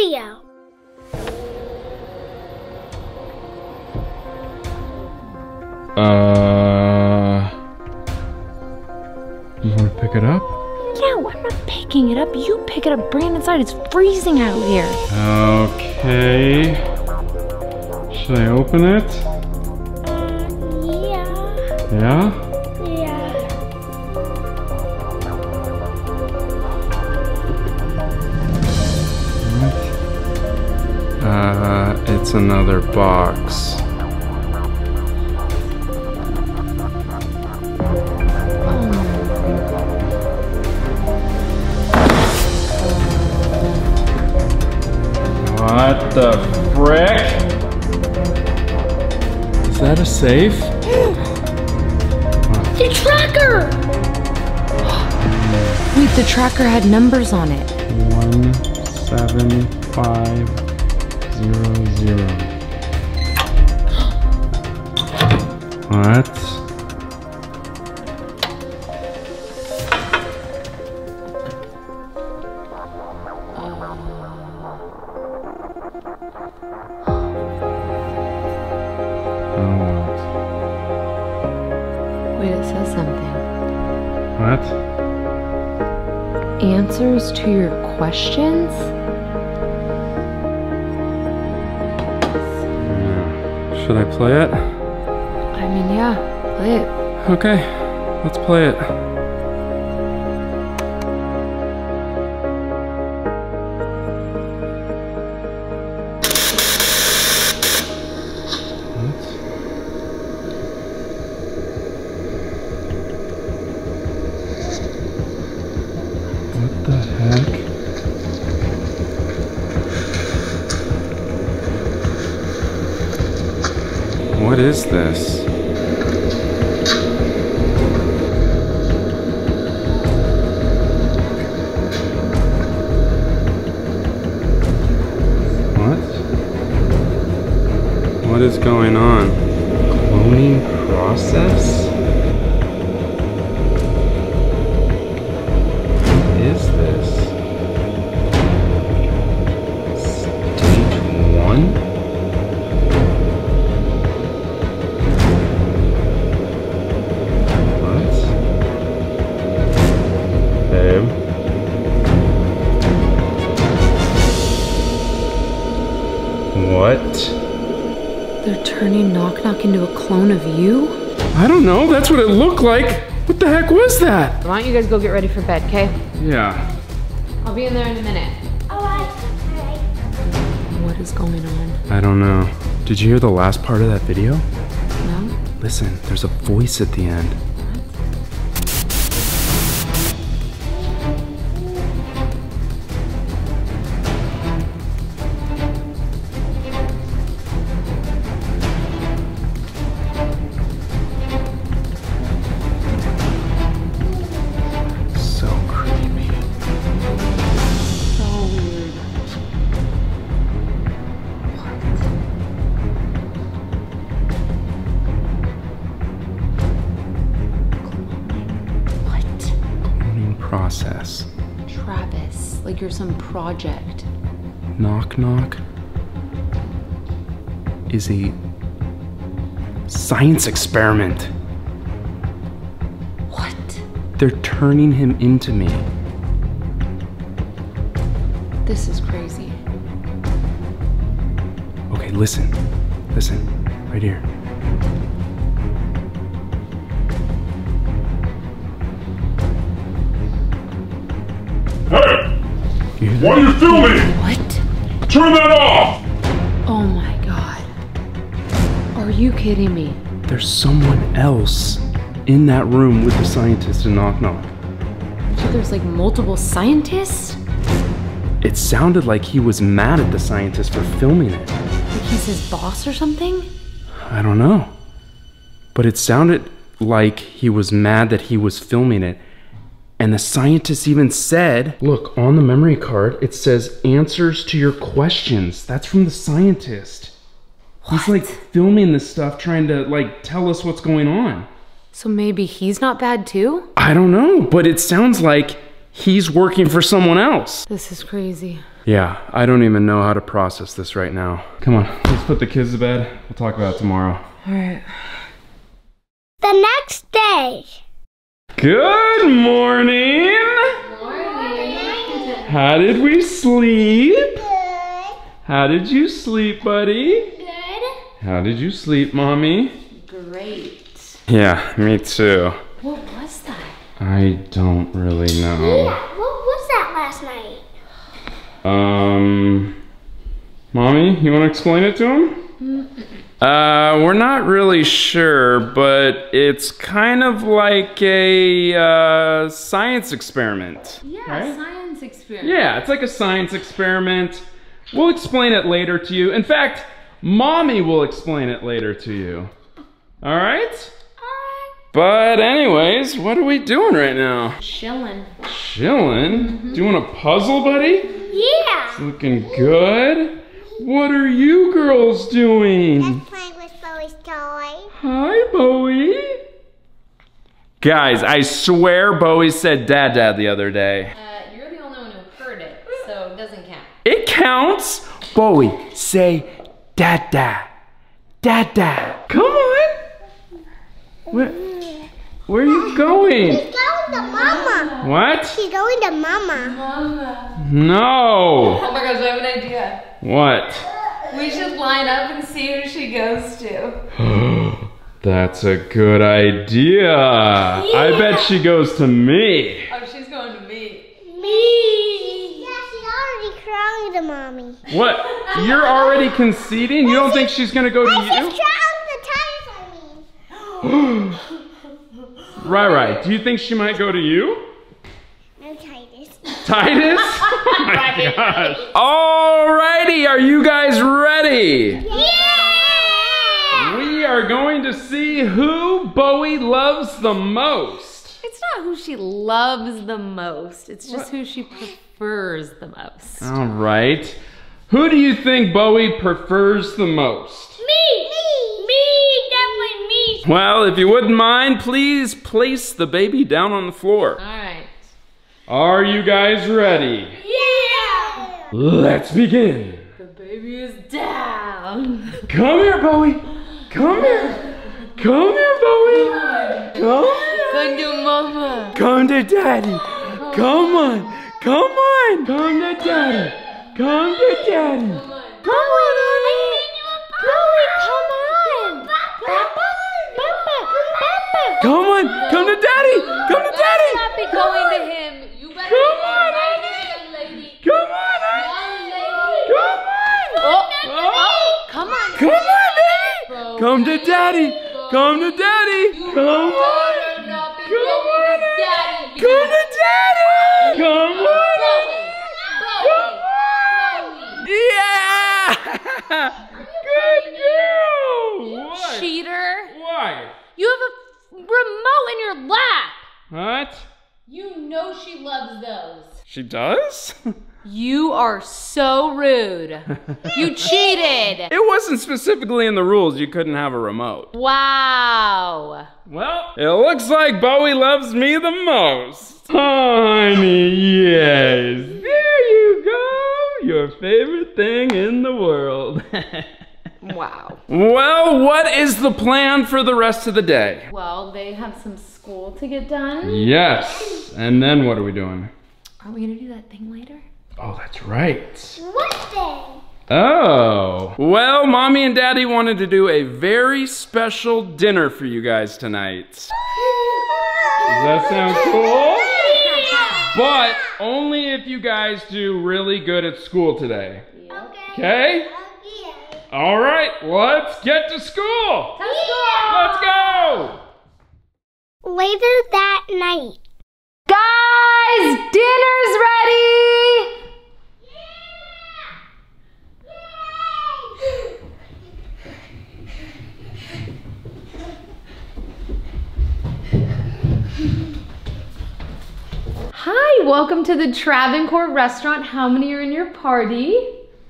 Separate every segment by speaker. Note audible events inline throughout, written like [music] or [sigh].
Speaker 1: video.
Speaker 2: Uh. You want to pick it up?
Speaker 3: No, I'm not picking it up. You pick it up. Bring it inside. It's freezing out here.
Speaker 2: Okay. Should I open it?
Speaker 1: Uh, yeah,
Speaker 2: Yeah? Uh, it's another box. What the frick? Is that a safe? [gasps]
Speaker 1: The tracker!
Speaker 3: Wait, the tracker had numbers on it.
Speaker 2: One seven five zero [gasps] zero. What? Oh,
Speaker 3: Wait, it says something.
Speaker 2: what?
Speaker 3: Answers to your questions?
Speaker 2: Should I play it?
Speaker 3: I mean, yeah, play it.
Speaker 2: Okay, let's play it. What is this? What? What is going on? Cloning process? What?
Speaker 3: They're turning Knock Knock into a clone of you?
Speaker 2: I don't know. That's what it looked like. What the heck was that?
Speaker 3: Why don't you guys go get ready for bed, okay?
Speaker 2: Yeah.
Speaker 3: I'll be in there in a minute.
Speaker 1: Oh, alright, alright.
Speaker 3: What is going on?
Speaker 2: I don't know. Did you hear the last part of that video?
Speaker 3: No?
Speaker 2: Listen, there's a voice at the end.
Speaker 3: Like you're some project.
Speaker 2: Knock Knock is a science experiment.
Speaker 3: What?
Speaker 2: They're turning him into me.
Speaker 3: This is crazy.
Speaker 2: Okay, listen. Listen. Right here.
Speaker 4: What are you filming?
Speaker 3: What?
Speaker 4: Turn that off!
Speaker 3: Oh my god. Are you kidding me?
Speaker 2: There's someone else in that room with the scientist in Knock Knock.
Speaker 3: So there's like multiple scientists?
Speaker 2: It sounded like he was mad at the scientist for filming it.
Speaker 3: Like he's his boss or something?
Speaker 2: I don't know. But it sounded like he was mad that he was filming it. And the scientist even said, Look, on the memory card, it says answers to your questions. That's from the scientist. He's like filming this stuff, trying to like tell us what's going on.
Speaker 3: So maybe he's not bad too?
Speaker 2: I don't know, but it sounds like he's working for someone else.
Speaker 3: This is crazy.
Speaker 2: Yeah, I don't even know how to process this right now. Come on, let's put the kids to bed. We'll talk about it tomorrow.
Speaker 3: All right.
Speaker 1: The next day.
Speaker 2: Good morning. How did we sleep?
Speaker 1: Good.
Speaker 2: How did you sleep, buddy?
Speaker 1: Good.
Speaker 2: How did you sleep, mommy?
Speaker 3: Great.
Speaker 2: Yeah, me too.
Speaker 3: What was that?
Speaker 2: I don't really know.
Speaker 1: Yeah, what was that last night?
Speaker 2: Um, mommy, you want to explain it to him? Uh, we're not really sure, but it's kind of like a uh, science experiment.
Speaker 3: Yeah,
Speaker 2: Right?
Speaker 3: science experiment.
Speaker 2: Yeah, it's like a science experiment. We'll explain it later to you. In fact, mommy will explain it later to you. All right?
Speaker 1: Alright.
Speaker 2: But anyways, what are we doing right now?
Speaker 3: Chilling.
Speaker 2: Chilling? Doing a puzzle, buddy?
Speaker 1: Yeah.
Speaker 2: Looking good. What are you girls doing?
Speaker 1: Playing Bowie's toy.
Speaker 2: Hi, Bowie. Guys, I swear Bowie said dad dad the other day.
Speaker 3: Uh, you're the only one who heard it, so it doesn't count.
Speaker 2: It counts. Bowie, say dad dad. Dad dad. Come on. Where, where are you going?
Speaker 1: She's going to Mama.
Speaker 2: What?
Speaker 1: She's going to mama. Mama.
Speaker 2: No.
Speaker 3: Oh my gosh, I have an idea.
Speaker 2: What?
Speaker 3: We should line up and see who she goes to. [gasps]
Speaker 2: That's a good idea. I bet she goes to me.
Speaker 3: Oh, she's going to me.
Speaker 1: Me. Yeah, she's already crying to Mommy.
Speaker 2: What? You're already conceding? You don't think she's gonna go to you?
Speaker 1: She's
Speaker 2: you?
Speaker 1: crying the tires, I mean. [gasps]
Speaker 2: Right, right. Do you think she might go to you? Tydus. Oh [laughs] my gosh. Alrighty, are you guys ready?
Speaker 1: Yeah!
Speaker 2: We are going to see who Bowie loves the most.
Speaker 3: It's not who she loves the most, it's just who she prefers the most.
Speaker 2: Alright. Who do you think Bowie prefers the most?
Speaker 1: Me! Me! Me! Definitely me!
Speaker 2: Well, if you wouldn't mind, please place the baby down on the floor.
Speaker 3: Alright.
Speaker 2: Are you guys ready?
Speaker 1: Yeah!
Speaker 2: Let's begin.
Speaker 3: The baby is down.
Speaker 2: Come here, Bowie. Come here. Come here, Bowie. Come here.
Speaker 3: Come to mama.
Speaker 2: Come to daddy. Come on. Come on. Come to daddy. Come to daddy. Come on, honey.
Speaker 1: Bowie, come on! Papa! Papa!
Speaker 2: Come on. Come to daddy. Come to daddy.
Speaker 3: Not be going to him. You better
Speaker 2: Come
Speaker 3: be
Speaker 2: on,
Speaker 3: going right
Speaker 2: honey.
Speaker 3: here, young lady.
Speaker 2: Come on, honey.
Speaker 3: Young lady.
Speaker 2: Come on.
Speaker 3: Oh,
Speaker 2: Oh.
Speaker 3: oh, come on.
Speaker 2: Come on, baby. Come to daddy. Come to daddy. Come on.
Speaker 3: better not
Speaker 2: Come on.
Speaker 3: daddy.
Speaker 2: Come to daddy. Come on.
Speaker 3: Bowie. Bowie.
Speaker 2: Yeah! Good girl! What?
Speaker 3: Cheater.
Speaker 2: Why?
Speaker 3: You have a remote in your lap.
Speaker 2: What?
Speaker 3: You know she loves those.
Speaker 2: She does? [laughs]
Speaker 3: You are so rude. You [laughs] cheated.
Speaker 2: It wasn't specifically in the rules you couldn't have a remote.
Speaker 3: Wow.
Speaker 2: Well, it looks like Bowie loves me the most. Honey, yes. There you go. Your favorite thing in the world. [laughs]
Speaker 3: Wow.
Speaker 2: well, what is the plan for the rest of the day?
Speaker 3: Well, they have some school to get done.
Speaker 2: Yes. And then what are we doing?
Speaker 3: Are we gonna do that thing later?
Speaker 2: Oh, that's right.
Speaker 1: What thing?
Speaker 2: Oh. Well, mommy and daddy wanted to do a very special dinner for you guys tonight. Does that sound cool? But only if you guys do really good at school today.
Speaker 1: Okay.
Speaker 2: Okay? All right, let's get to school. Let's go.
Speaker 1: Later that night.
Speaker 3: Guys, dinner's ready. Welcome to the Trav and Cor restaurant. How many are in your party?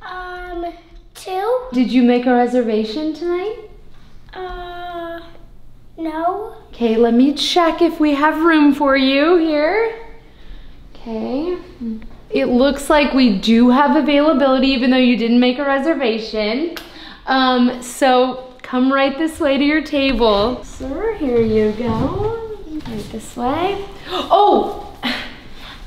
Speaker 1: Um, two?
Speaker 3: Did you make a reservation tonight?
Speaker 1: Uh, no.
Speaker 3: Okay, let me check if we have room for you here. Okay. It looks like we do have availability even though you didn't make a reservation. Um, so come right this way to your table. Sir, here you go. Right this way. [gasps] Oh!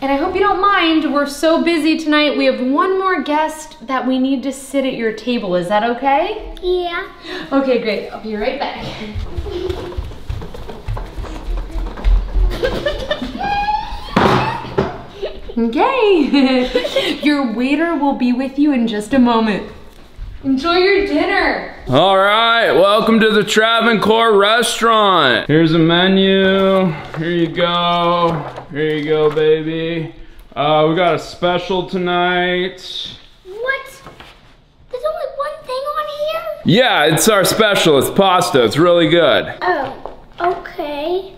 Speaker 3: And I hope you don't mind, we're so busy tonight. We have one more guest that we need to sit at your table. Is that okay?
Speaker 1: Yeah.
Speaker 3: Okay, great. I'll be right back. [laughs] Okay. [laughs] your waiter will be with you in just a moment. Enjoy your dinner.
Speaker 2: All right, welcome to the Trav and Cor restaurant. Here's a menu. Here you go. Here you go, baby. Uh, we got a special tonight.
Speaker 1: What? There's only one thing on here?
Speaker 2: Yeah, it's our special. It's pasta. It's really good.
Speaker 1: Oh, okay.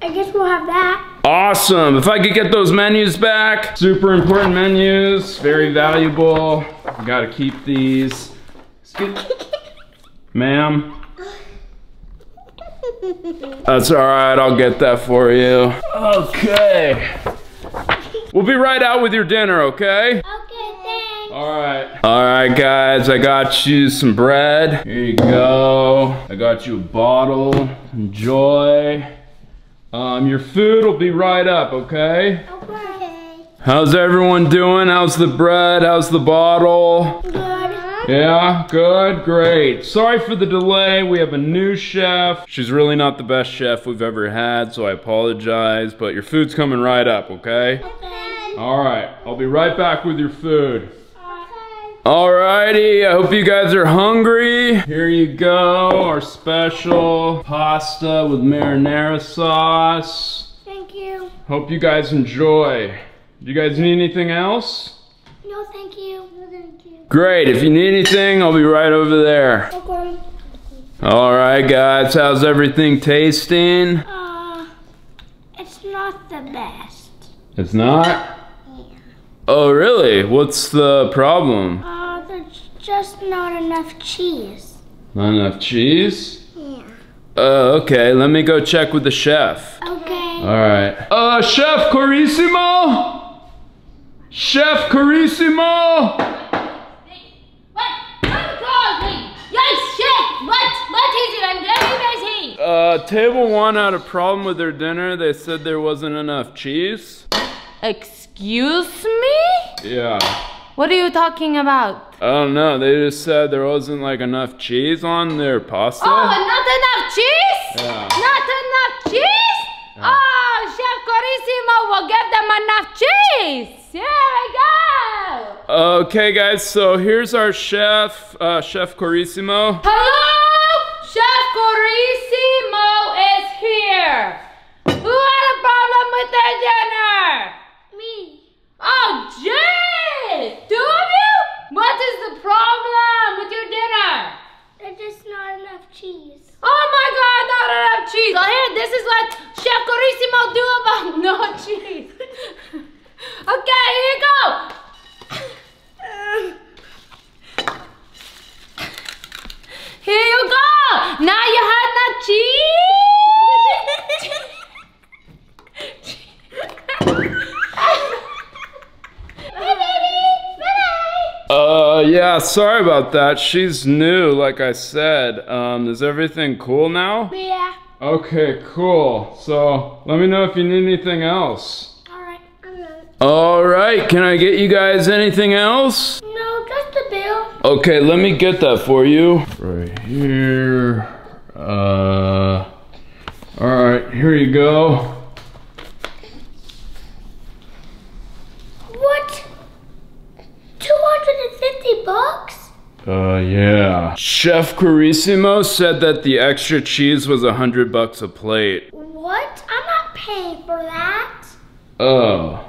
Speaker 1: I guess we'll have that.
Speaker 2: Awesome. If I could get those menus back. Super important menus. Very valuable. Gotta keep these. [laughs] Ma'am. That's all right. I'll get that for you. Okay. We'll be right out with your dinner, okay?
Speaker 1: Okay, thanks.
Speaker 2: All right. All right, guys. I got you some bread. Here you go. I got you a bottle. Enjoy. Um, your food will be right up, okay?
Speaker 1: Okay.
Speaker 2: How's everyone doing? How's the bread? How's the bottle?
Speaker 1: Good.
Speaker 2: Yeah, good, great. Sorry for the delay. We have a new chef. She's really not the best chef we've ever had, so I apologize, but your food's coming right up, okay?
Speaker 1: Okay.
Speaker 2: All right, I'll be right back with your food. Alrighty, I hope you guys are hungry. Here you go, our special pasta with marinara sauce.
Speaker 1: Thank you.
Speaker 2: Hope you guys enjoy. Do you guys need anything else?
Speaker 1: No, thank you. No, thank you.
Speaker 2: Great, if you need anything, I'll be right over there.
Speaker 1: Okay.
Speaker 2: Alright guys, how's everything tasting?
Speaker 1: Uh, it's not the best.
Speaker 2: It's not? Yeah. Oh really? What's the problem?
Speaker 1: Uh, just not enough cheese.
Speaker 2: Not enough cheese?
Speaker 1: Yeah.
Speaker 2: Uh, okay, let me go check with the chef.
Speaker 1: Okay.
Speaker 2: Alright. Uh, Chef Carissimo? Chef Carissimo?
Speaker 4: What? What calls me? Yes, chef. What? What is it? I'm very busy.
Speaker 2: Uh, table one had a problem with their dinner. They said there wasn't enough cheese.
Speaker 3: Excuse me?
Speaker 2: Yeah.
Speaker 3: What are you talking about?
Speaker 2: I don't know. They just said there wasn't like enough cheese on their pasta.
Speaker 3: Oh, not enough cheese?
Speaker 2: Yeah.
Speaker 3: Not enough cheese? Oh, Chef Carissimo will give them enough cheese. Here we go.
Speaker 2: Okay, guys. So here's our chef, uh, Chef Carissimo.
Speaker 3: Hello? Chef Carissimo is here. Who had a problem with their dinner?
Speaker 1: Me.
Speaker 3: Oh, jeez! Two of you? What is the problem with your dinner?
Speaker 1: There's just not enough cheese.
Speaker 3: Oh my god, not enough cheese. Well, here, this is what Chef Carissimo do about [laughs] no cheese. okay, here you go. Here you go. Now you have that cheese. [laughs]
Speaker 2: Uh, yeah. Sorry about that. She's new, like I said. Um, is everything cool now?
Speaker 1: Yeah.
Speaker 2: Okay, cool. So let me know if you need anything else.
Speaker 1: I'm good.
Speaker 2: All right. Can I get you guys anything else?
Speaker 1: No, just the bill.
Speaker 2: Okay, let me get that for you. Right here. Uh. All right, here you go.
Speaker 1: What? 250 bucks?
Speaker 2: Uh, yeah. Chef Carissimo said that the extra cheese was a hundred bucks a plate.
Speaker 1: What? I'm not paying for that.
Speaker 2: Oh.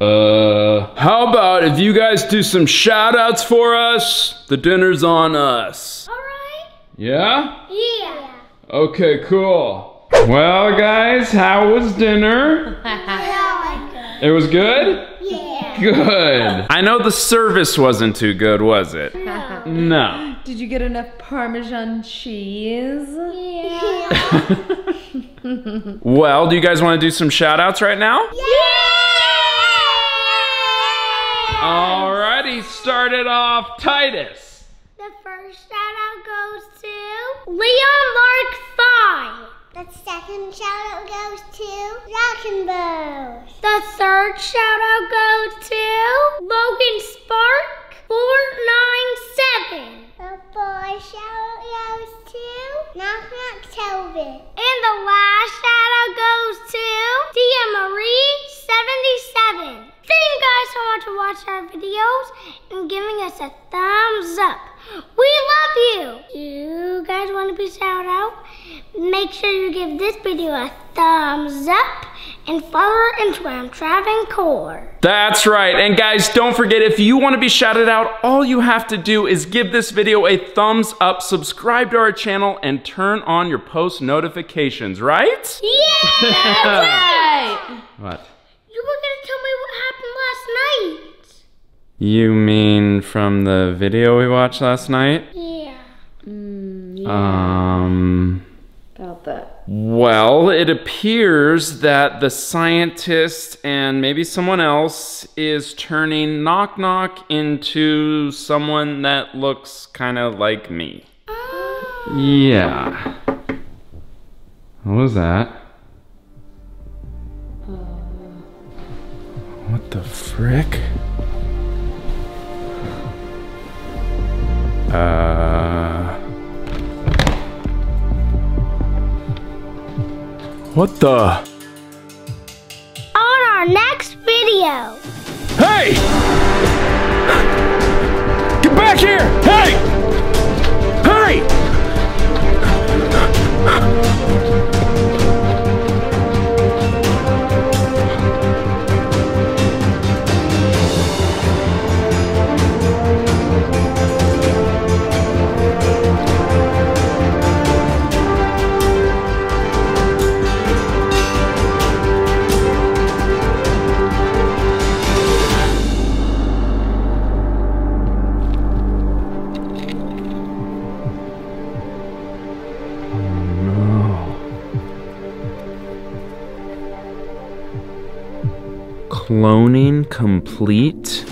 Speaker 2: Uh, how about if you guys do some shout outs for us? The dinner's on us.
Speaker 1: Alright?
Speaker 2: Yeah?
Speaker 1: Yeah.
Speaker 2: Okay, cool. Well, guys, how was dinner?
Speaker 1: Yeah. [laughs]
Speaker 2: It was good?
Speaker 1: Yeah.
Speaker 2: Good. I know the service wasn't too good, was it? No.
Speaker 3: Did you get enough Parmesan cheese?
Speaker 1: Yeah. [laughs]
Speaker 2: Well, do you guys want to do some shout outs right now? Yeah! Alrighty, start it off, Tydus.
Speaker 1: The first shout out goes to Leon Lark Fine. The second shout out goes to Rockin' The third shout out goes to Logan Spark 497. The fourth shout goes to Knock Knock Toby. And the last out goes to Tia Marie 77. Thank you guys so much for watching our videos and giving us a thumbs up. We love you. You guys want to be shout out? Make sure you give this video a thumbs up and follow our Instagram, Trav and Cor.
Speaker 2: That's right. And guys, don't forget if you want to be shouted out, all you have to do is give this video a thumbs up, subscribe to our channel, and turn on your post notifications, right?
Speaker 1: Yeah! [laughs]
Speaker 3: Right.
Speaker 2: What?
Speaker 1: you were gonna tell me what happened last night.
Speaker 2: You mean from the video we watched last night?
Speaker 1: Yeah.
Speaker 2: Um.
Speaker 3: About that.
Speaker 2: Well, it appears that the scientist and maybe someone else is turning Knock Knock into someone that looks kind of like me. Yeah. What was that? What the frick? Uh. What the?
Speaker 1: On our next video.
Speaker 2: Cloning complete?